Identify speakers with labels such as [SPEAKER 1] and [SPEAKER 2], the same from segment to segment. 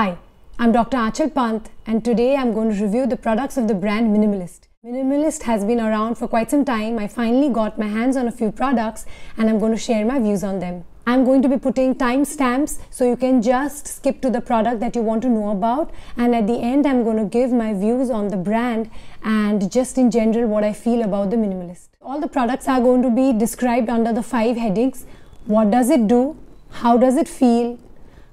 [SPEAKER 1] Hi, I'm Dr. Aanchal Pant and today I'm going to review the products of the brand Minimalist. Minimalist has been around for quite some time. I finally got my hands on a few products and I'm going to share my views on them. I'm going to be putting timestamps so you can just skip to the product that you want to know about and at the end I'm going to give my views on the brand and just in general what I feel about the Minimalist. All the products are going to be described under the five headings. What does it do? How does it feel?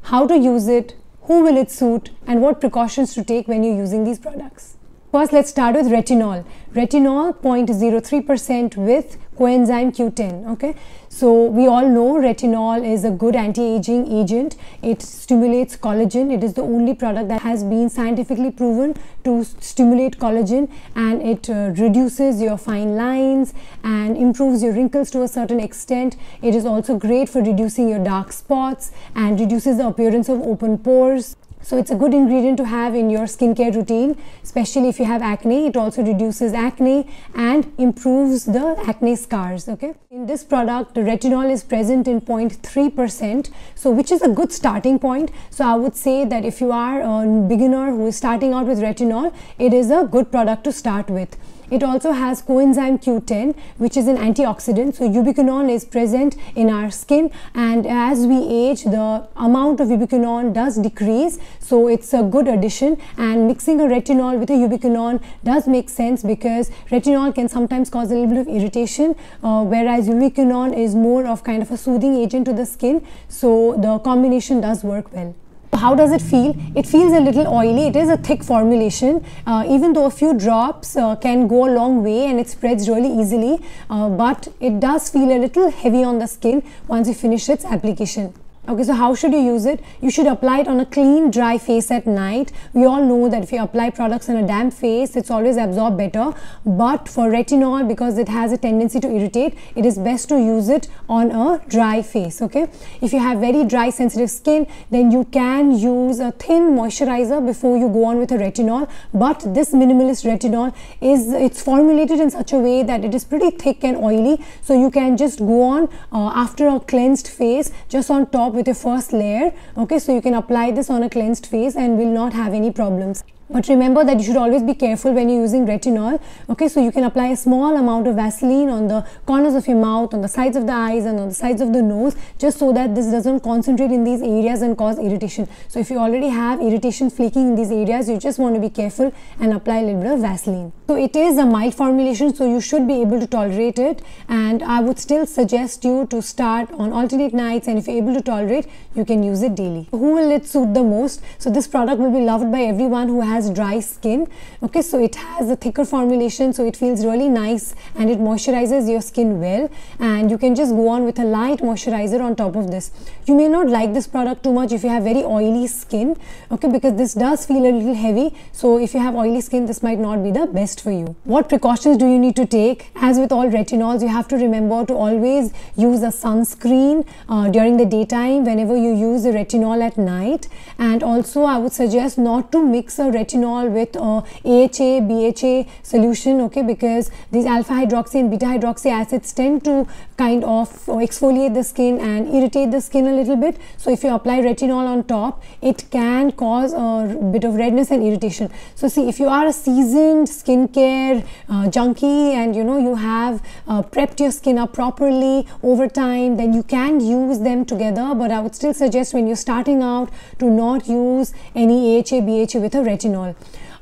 [SPEAKER 1] How to use it? Who will it suit and what precautions to take when you're using these products. First, let's start with retinol. Retinol 0.03% with coenzyme Q10. Okay, so we all know retinol is a good anti-aging agent. It stimulates collagen. It is the only product that has been scientifically proven to stimulate collagen and it uh, reduces your fine lines and improves your wrinkles to a certain extent. It is also great for reducing your dark spots and reduces the appearance of open pores. So it's a good ingredient to have in your skincare routine, especially if you have acne. It also reduces acne and improves the acne scars. Okay. In this product, retinol is present in 0.3%, so which is a good starting point. So I would say that if you are a beginner who is starting out with retinol, it is a good product to start with. It also has coenzyme Q10 which is an antioxidant. So ubiquinone is present in our skin and as we age the amount of ubiquinone does decrease. So it's a good addition and mixing a retinol with a ubiquinone does make sense because retinol can sometimes cause a little bit of irritation uh, whereas ubiquinone is more of kind of a soothing agent to the skin. So the combination does work well. How does it feel? It feels a little oily. It is a thick formulation. Uh, even though a few drops uh, can go a long way and it spreads really easily, uh, but it does feel a little heavy on the skin once you finish its application. Okay, so how should you use it? You should apply it on a clean, dry face at night. We all know that if you apply products on a damp face, it's always absorbed better. But for retinol, because it has a tendency to irritate, it is best to use it on a dry face. Okay, if you have very dry, sensitive skin, then you can use a thin moisturizer before you go on with a retinol. But this minimalist retinol is it's formulated in such a way that it is pretty thick and oily, so you can just go on uh, after a cleansed face, just on top with your first layer okay? So you can apply this on a cleansed face and will not have any problems but remember that you should always be careful when you're using retinol okay? So you can apply a small amount of vaseline on the corners of your mouth on the sides of the eyes and on the sides of the nose just so that this doesn't concentrate in these areas and cause irritation. So if you already have irritation flaking in these areas you just want to be careful and apply a little bit of vaseline. So it is a mild formulation so you should be able to tolerate it. And i would still suggest you to start on alternate nights and if you're able to tolerate you can use it daily. Who will it suit the most? So this product will be loved by everyone who has has dry skin okay so it has a thicker formulation so it feels really nice and it moisturizes your skin well. And you can just go on with a light moisturizer on top of this. You may not like this product too much if you have very oily skin okay because this does feel a little heavy. So if you have oily skin this might not be the best for you. What precautions do you need to take? As with all retinols you have to remember to always use a sunscreen uh, during the daytime whenever you use a retinol at night. And also i would suggest not to mix a retinol retinol with uh, AHA, BHA solution, okay, because these alpha hydroxy and beta hydroxy acids tend to kind of exfoliate the skin and irritate the skin a little bit. So if you apply retinol on top, it can cause a bit of redness and irritation. So see, if you are a seasoned skincare uh, junkie and you know you have uh, prepped your skin up properly over time, then you can use them together. But I would still suggest when you're starting out to not use any AHA, BHA with a retinol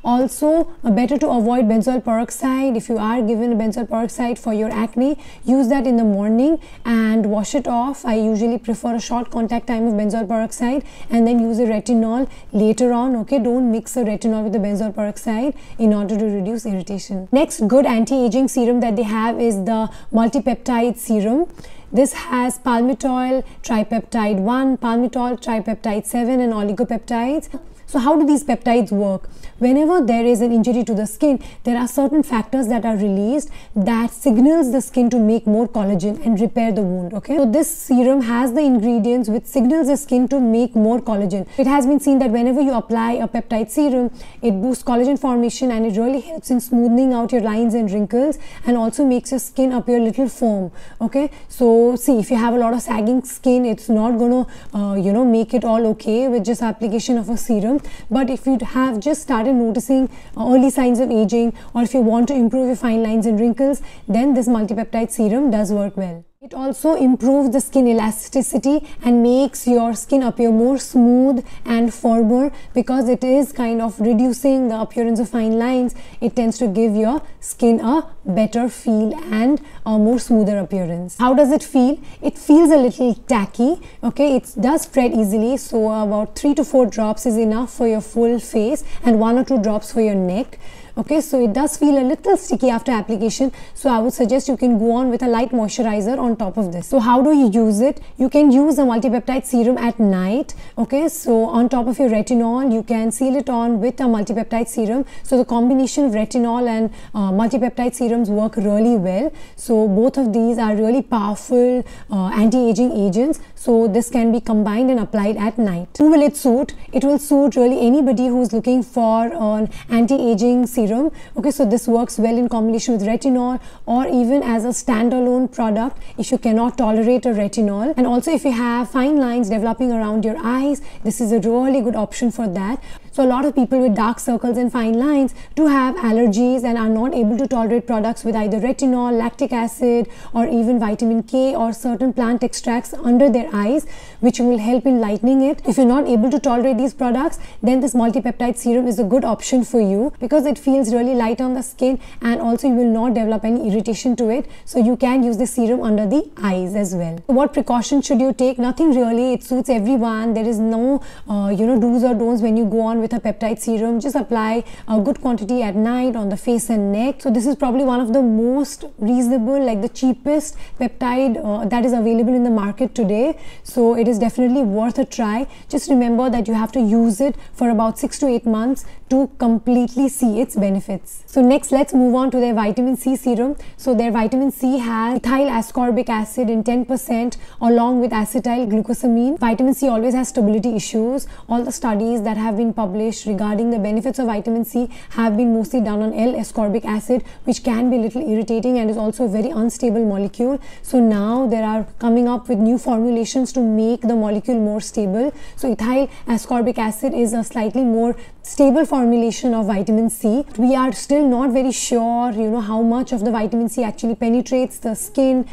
[SPEAKER 1] also uh, better to avoid benzoyl peroxide. If you are given benzoyl peroxide for your acne use that in the morning and wash it off. I usually prefer a short contact time of benzoyl peroxide and then use a retinol later on okay? Don't mix a retinol with the benzoyl peroxide in order to reduce irritation. Next good anti-aging serum that they have is the multipeptide serum. This has palmitoyl, tripeptide 1, palmitoyl, tripeptide 7 and oligopeptides. So how do these peptides work? Whenever there is an injury to the skin, there are certain factors that are released that signals the skin to make more collagen and repair the wound. Okay, so this serum has the ingredients which signals the skin to make more collagen. It has been seen that whenever you apply a peptide serum, it boosts collagen formation and it really helps in smoothing out your lines and wrinkles and also makes your skin appear a little firm. Okay, so see if you have a lot of sagging skin it's not going to uh, you know make it all okay with just application of a serum but if you have just started noticing early signs of aging or if you want to improve your fine lines and wrinkles then this multipeptide serum does work well it also improves the skin elasticity and makes your skin appear more smooth and firmer because it is kind of reducing the appearance of fine lines. It tends to give your skin a better feel and a more smoother appearance. How does it feel? It feels a little tacky. Okay, it does spread easily. So about three to four drops is enough for your full face and one or two drops for your neck okay so it does feel a little sticky after application. So i would suggest you can go on with a light moisturizer on top of this. So how do you use it? You can use a multipeptide serum at night. Okay so on top of your retinol you can seal it on with a multipeptide serum. So the combination of retinol and uh, multipeptide serums work really well. So both of these are really powerful uh, anti-aging agents so this can be combined and applied at night. Who will it suit? It will suit really anybody who's looking for an anti-aging serum serum. Okay so this works well in combination with retinol or even as a standalone product if you cannot tolerate a retinol. And also if you have fine lines developing around your eyes this is a really good option for that so a lot of people with dark circles and fine lines do have allergies and are not able to tolerate products with either retinol, lactic acid or even vitamin K or certain plant extracts under their eyes which will help in lightening it. If you're not able to tolerate these products then this multipeptide serum is a good option for you because it feels really light on the skin and also you will not develop any irritation to it. So you can use the serum under the eyes as well. So what precautions should you take? Nothing really. It suits everyone. There is no uh, you know do's or don'ts when you go on with a peptide serum just apply a good quantity at night on the face and neck. So this is probably one of the most reasonable like the cheapest peptide uh, that is available in the market today. So it is definitely worth a try. Just remember that you have to use it for about 6 to 8 months to completely see its benefits. So next let's move on to their vitamin C serum. So their vitamin C has ethyl ascorbic acid in 10% along with acetyl glucosamine. Vitamin C always has stability issues. All the studies that have been published published regarding the benefits of vitamin C have been mostly done on L-ascorbic acid which can be a little irritating and is also a very unstable molecule. So now there are coming up with new formulations to make the molecule more stable. So ethyl ascorbic acid is a slightly more stable formulation of vitamin C. We are still not very sure, you know, how much of the vitamin C actually penetrates the skin,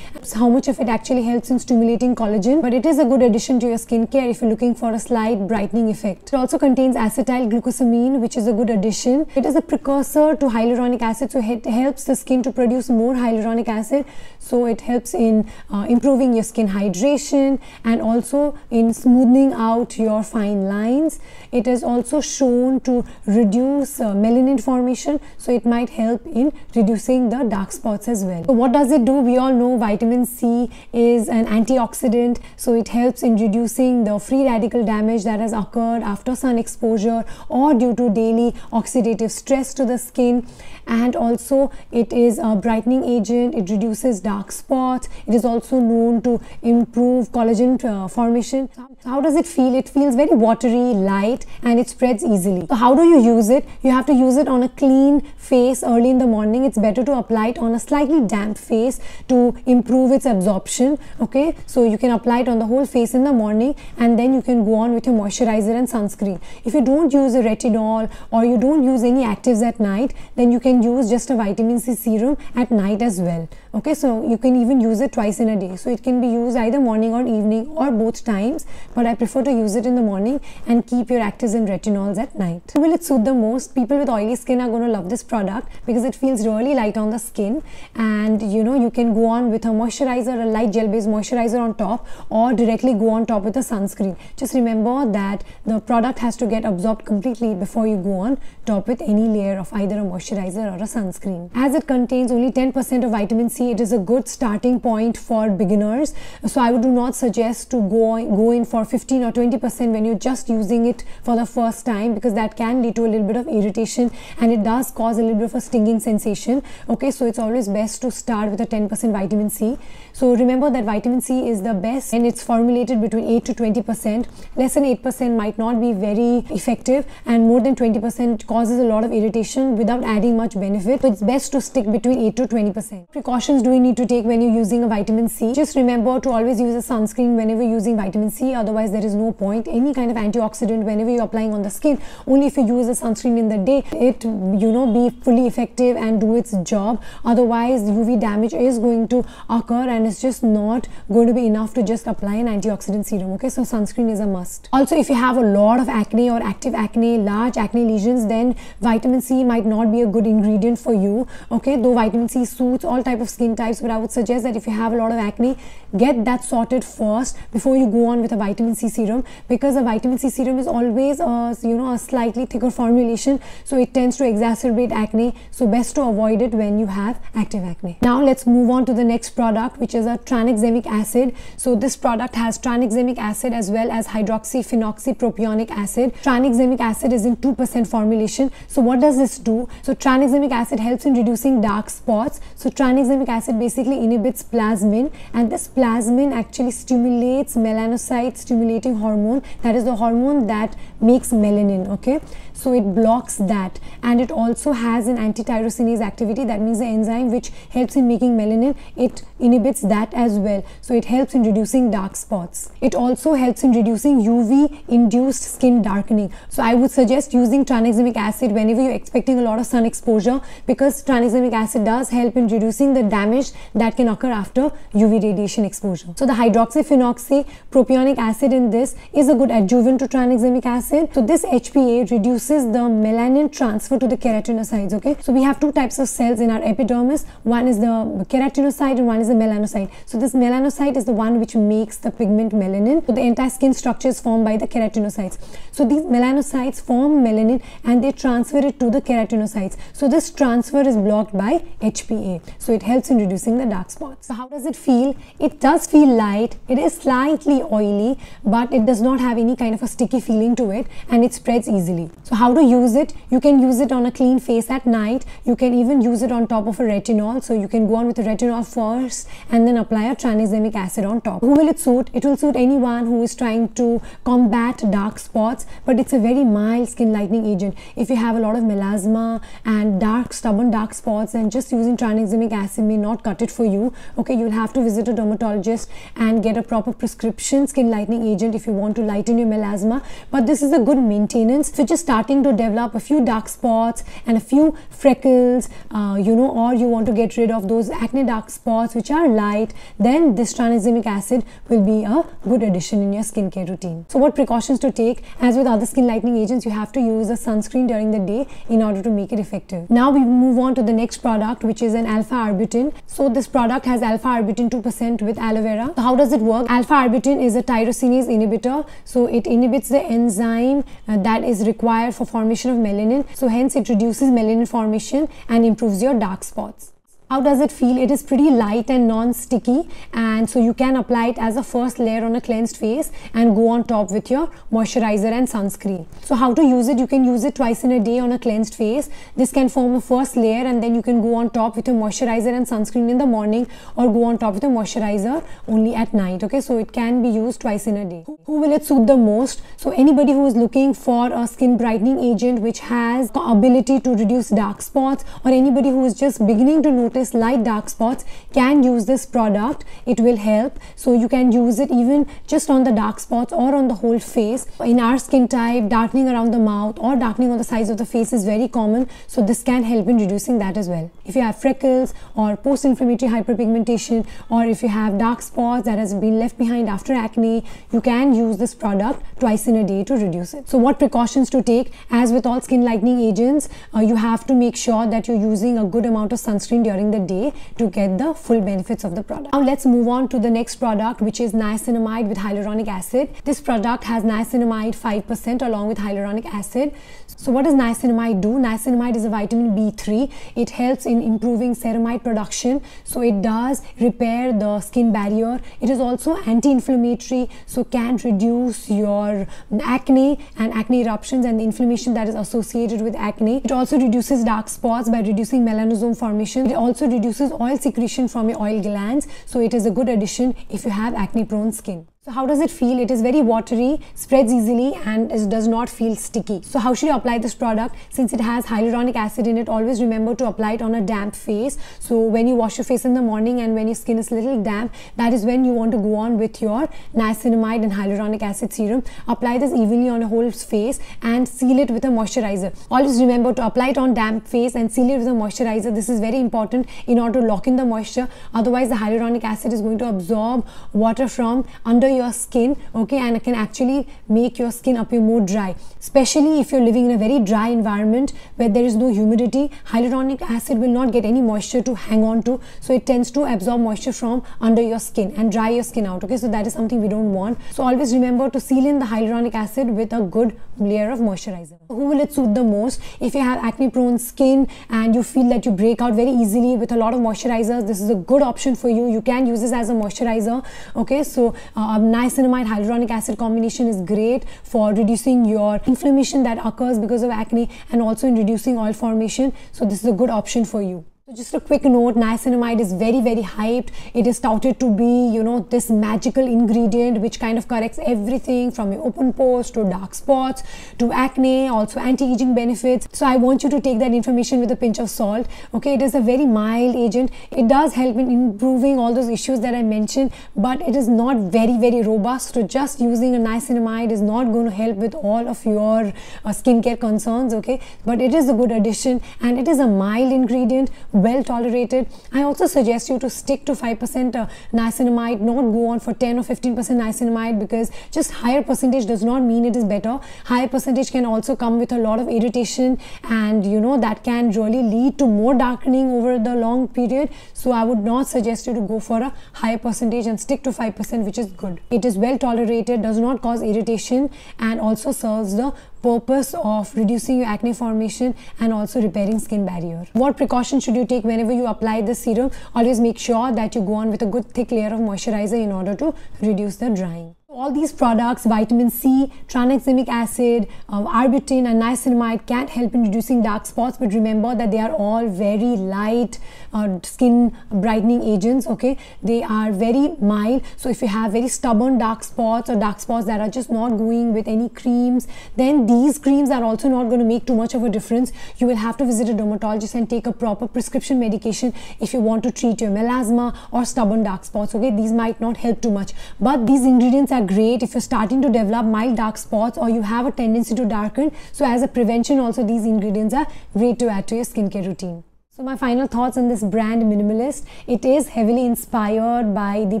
[SPEAKER 1] how much of it actually helps in stimulating collagen, but it is a good addition to your skincare if you're looking for a slight brightening effect. It also contains acetyl glucosamine, which is a good addition. It is a precursor to hyaluronic acid, so it helps the skin to produce more hyaluronic acid. So it helps in uh, improving your skin hydration and also in smoothing out your fine lines. It is also shown to reduce uh, melanin formation so it might help in reducing the dark spots as well. So what does it do? We all know vitamin c is an antioxidant so it helps in reducing the free radical damage that has occurred after sun exposure or due to daily oxidative stress to the skin. And also it is a brightening agent. It reduces dark spots. It is also known to improve collagen uh, formation how does it feel it feels very watery light and it spreads easily so how do you use it? You have to use it on a clean face early in the morning. It's better to apply it on a slightly damp face to improve its absorption. Okay, so you can apply it on the whole face in the morning and then you can go on with your moisturizer and sunscreen. If you don't use a retinol or you don't use any actives at night, then you can use just a vitamin C serum at night as well. Okay, so you can even use it twice in a day. So it can be used either morning or evening or both times, but I prefer to use it in the morning and keep your actives and retinols at night. Will it suit the most? People with oily skin are going to love this product because it feels really light on the skin and you know you can go on with a moisturizer, a light gel based moisturizer on top or directly go on top with a sunscreen. Just remember that the product has to get absorbed completely before you go on top with any layer of either a moisturizer or a sunscreen. As it contains only 10% of vitamin C, it is a good starting point for beginners. So I would do not suggest to go, go in for 15 or 20% when you're just using it for the first time because that can lead to a little bit of irritation and it does cause a little bit of a stinging sensation okay so it's always best to start with a 10% vitamin C so remember that vitamin C is the best and it's formulated between 8 to 20%. Less than 8% might not be very effective and more than 20% causes a lot of irritation without adding much benefit. So it's best to stick between 8 to 20%. Precautions do we need to take when you're using a vitamin C? Just remember to always use a sunscreen whenever using vitamin C. Otherwise, there is no point. Any kind of antioxidant whenever you're applying on the skin, only if you use a sunscreen in the day, it you know be fully effective and do its job. Otherwise, UV damage is going to occur and it's just not going to be enough to just apply an antioxidant serum. Okay, so sunscreen is a must. Also, if you have a lot of acne or active acne, large acne lesions, then vitamin C might not be a good ingredient for you. Okay, though vitamin C suits all type of skin types, but I would suggest that if you have a lot of acne, get that sorted first before you go on with a vitamin C serum because a vitamin C serum is always a you know a slightly thicker formulation, so it tends to exacerbate acne. So best to avoid it when you have active acne. Now let's move on to the next product, which is a tranexamic acid. So this product has tranexamic acid as well as hydroxyphenoxypropionic acid. Tranexamic acid is in 2% formulation. So what does this do? So tranexamic acid helps in reducing dark spots. So tranexamic acid basically inhibits plasmin and this plasmin actually stimulates melanocyte stimulating hormone that is the hormone that makes melanin okay? So it blocks that. And it also has an anti-tyrosinase activity that means the enzyme which helps in making melanin it inhibits that as well. So it helps in reducing dark spots. It also helps in reducing uv induced skin darkening. So i would suggest using tranexamic acid whenever you're expecting a lot of sun exposure because tranexamic acid does help in reducing the damage that can occur after uv radiation exposure. So the hydroxyphenoxy propionic acid in this is a good adjuvant to tranexamic acid. So this hpa reduces reduces the melanin transfer to the keratinocytes okay? So we have two types of cells in our epidermis. One is the keratinocyte and one is the melanocyte. So this melanocyte is the one which makes the pigment melanin. So the entire skin structure is formed by the keratinocytes. So these melanocytes form melanin and they transfer it to the keratinocytes. So this transfer is blocked by HPA so it helps in reducing the dark spots. So how does it feel? It does feel light. It is slightly oily but it does not have any kind of a sticky feeling to it and it spreads easily. So how to use it? You can use it on a clean face at night. You can even use it on top of a retinol. So you can go on with a retinol first and then apply a tranexamic acid on top. Who will it suit? It will suit anyone who is trying to combat dark spots but it's a very mild skin lightening agent. If you have a lot of melasma and dark stubborn dark spots then just using tranexamic acid may not cut it for you. Okay you'll have to visit a dermatologist and get a proper prescription skin lightening agent if you want to lighten your melasma. But this is a good maintenance you're just starting to develop a few dark spots and a few freckles uh, you know or you want to get rid of those acne dark spots which are light then this tranexamic acid will be a good addition in your skincare routine. So what precautions to take? As with other skin lightening agents you have to use a sunscreen during the day in order to make it effective. Now we move on to the next product which is an alpha arbutin so this product has alpha arbutin 2% with aloe vera. So how does it work? Alpha arbutin is a tyrosinase inhibitor so it inhibits the enzyme uh, that is required for formation of melanin. So hence it reduces melanin formation and improves your dark spots. How does it feel? It is pretty light and non-sticky and so you can apply it as a first layer on a cleansed face and go on top with your moisturizer and sunscreen. So how to use it? You can use it twice in a day on a cleansed face. This can form a first layer and then you can go on top with your moisturizer and sunscreen in the morning or go on top with a moisturizer only at night. Okay, so it can be used twice in a day. Who will it suit the most? So anybody who is looking for a skin brightening agent which has the ability to reduce dark spots or anybody who is just beginning to notice notice light dark spots can use this product. It will help. So you can use it even just on the dark spots or on the whole face. In our skin type darkening around the mouth or darkening on the sides of the face is very common. So this can help in reducing that as well. If you have freckles or post-inflammatory hyperpigmentation or if you have dark spots that has been left behind after acne you can use this product twice in a day to reduce it. So what precautions to take? As with all skin lightening agents uh, you have to make sure that you're using a good amount of sunscreen during during the day to get the full benefits of the product. Now let's move on to the next product which is niacinamide with hyaluronic acid. This product has niacinamide 5% along with hyaluronic acid. So what does niacinamide do? Niacinamide is a vitamin B3. It helps in improving ceramide production. So it does repair the skin barrier. It is also anti-inflammatory so can reduce your acne and acne eruptions and the inflammation that is associated with acne. It also reduces dark spots by reducing melanosome formation. It also also reduces oil secretion from your oil glands. So it is a good addition if you have acne prone skin So how does it feel? It is very watery, spreads easily and does not feel sticky. So how should you apply this product? Since it has hyaluronic acid in it, always remember to apply it on a damp face. So when you wash your face in the morning and when your skin is a little damp, that is when you want to go on with your niacinamide and hyaluronic acid serum. Apply this evenly on a whole face and seal it with a moisturizer. Always remember to apply it on damp face and seal it with a moisturizer. This is very important in order to lock in the moisture. Otherwise the hyaluronic acid is going to absorb water from under your skin okay and it can actually make your skin appear more dry. Especially if you're living in a very dry environment where there is no humidity hyaluronic acid will not get any moisture to hang on to. So it tends to absorb moisture from under your skin and dry your skin out okay? So that is something we don't want. So always remember to seal in the hyaluronic acid with a good layer of moisturizer. Who will it suit the most? If you have acne prone skin and you feel that you break out very easily with a lot of moisturizers this is a good option for you. You can use this as a moisturizer okay? So uh, niacinamide hyaluronic acid combination is great for reducing your inflammation that occurs because of acne and also in reducing oil formation. So this is a good option for you so just a quick note, niacinamide is very, very hyped. It is touted to be, you know, this magical ingredient which kind of corrects everything from your open pores to dark spots to acne, also anti-aging benefits. So I want you to take that information with a pinch of salt. Okay, it is a very mild agent. It does help in improving all those issues that I mentioned, but it is not very, very robust. So just using a niacinamide is not going to help with all of your uh, skincare concerns. Okay, but it is a good addition and it is a mild ingredient well tolerated. I also suggest you to stick to 5% uh, niacinamide, not go on for 10 or 15% niacinamide because just higher percentage does not mean it is better. Higher percentage can also come with a lot of irritation and you know that can really lead to more darkening over the long period. So I would not suggest you to go for a higher percentage and stick to 5% which is good. It is well tolerated, does not cause irritation and also serves the purpose of reducing your acne formation and also repairing skin barrier. What precautions should you take whenever you apply this serum? Always make sure that you go on with a good thick layer of moisturizer in order to reduce the drying all these products, vitamin C, tranexamic acid, uh, arbutin and niacinamide can help in reducing dark spots. But remember that they are all very light uh, skin brightening agents, okay? They are very mild. So if you have very stubborn dark spots or dark spots that are just not going with any creams, then these creams are also not going to make too much of a difference. You will have to visit a dermatologist and take a proper prescription medication if you want to treat your melasma or stubborn dark spots, okay? These might not help too much. But these ingredients are great if you're starting to develop mild dark spots or you have a tendency to darken. So as a prevention also these ingredients are great to add to your skincare routine. So my final thoughts on this brand Minimalist. It is heavily inspired by the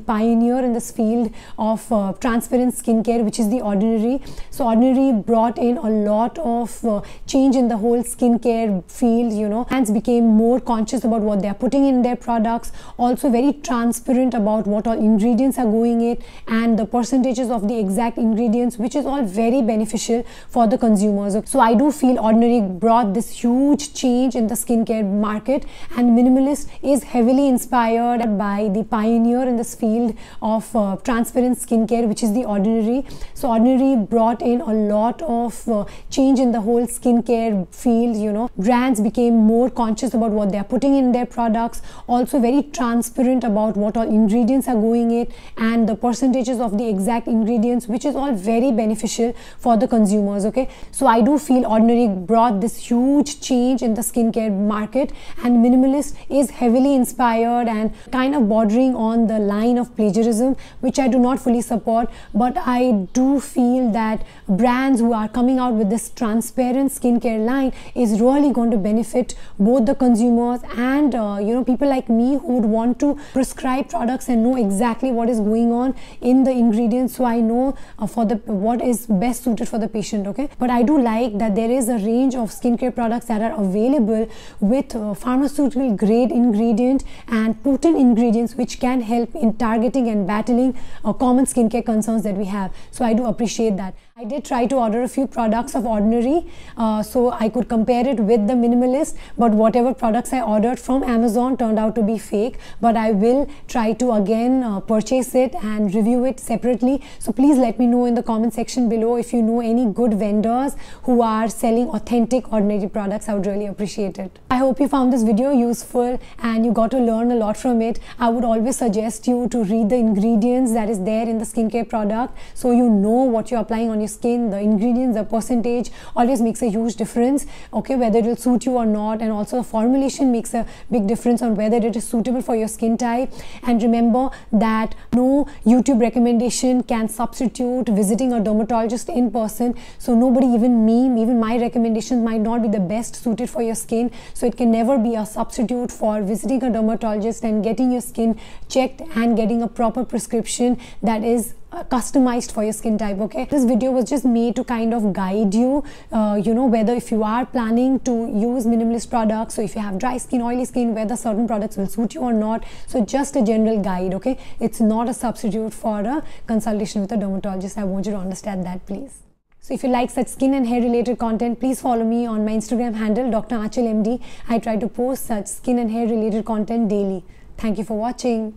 [SPEAKER 1] pioneer in this field of uh, transparent skincare which is the Ordinary. So Ordinary brought in a lot of uh, change in the whole skincare field, you know. Brands became more conscious about what they are putting in their products. Also very transparent about what all ingredients are going in and the percentages of the exact ingredients which is all very beneficial for the consumers. So I do feel Ordinary brought this huge change in the skincare market market and minimalist is heavily inspired by the pioneer in this field of uh, transparent skincare which is the ordinary. So ordinary brought in a lot of uh, change in the whole skincare field you know. Brands became more conscious about what they are putting in their products also very transparent about what all ingredients are going in and the percentages of the exact ingredients which is all very beneficial for the consumers okay? So i do feel ordinary brought this huge change in the skincare market and minimalist is heavily inspired and kind of bordering on the line of plagiarism which I do not fully support. But I do feel that brands who are coming out with this transparent skincare line is really going to benefit both the consumers and uh, you know people like me who would want to prescribe products and know exactly what is going on in the ingredients. So I know uh, for the what is best suited for the patient okay? But I do like that there is a range of skincare products that are available with uh, pharmaceutical grade ingredient and potent ingredients which can help in targeting and battling uh, common skincare concerns that we have. So I do appreciate that. I did try to order a few products of Ordinary uh, so I could compare it with the Minimalist but whatever products I ordered from Amazon turned out to be fake but I will try to again uh, purchase it and review it separately so please let me know in the comment section below if you know any good vendors who are selling authentic Ordinary products I would really appreciate it. I hope you found this video useful and you got to learn a lot from it. I would always suggest you to read the ingredients that is there in the skincare product so you know what you're applying on your your skin the ingredients the percentage always makes a huge difference okay whether it will suit you or not. And also formulation makes a big difference on whether it is suitable for your skin type. And remember that no youtube recommendation can substitute visiting a dermatologist in person. So nobody even me even my recommendations might not be the best suited for your skin. So it can never be a substitute for visiting a dermatologist and getting your skin checked and getting a proper prescription that is customized for your skin type okay this video was just made to kind of guide you uh, you know whether if you are planning to use minimalist products so if you have dry skin oily skin whether certain products will suit you or not so just a general guide okay it's not a substitute for a consultation with a dermatologist i want you to understand that please so if you like such skin and hair related content, please follow me on my Instagram handle, Dr. Aanchal MD. I try to post such skin and hair related content daily. Thank you for watching.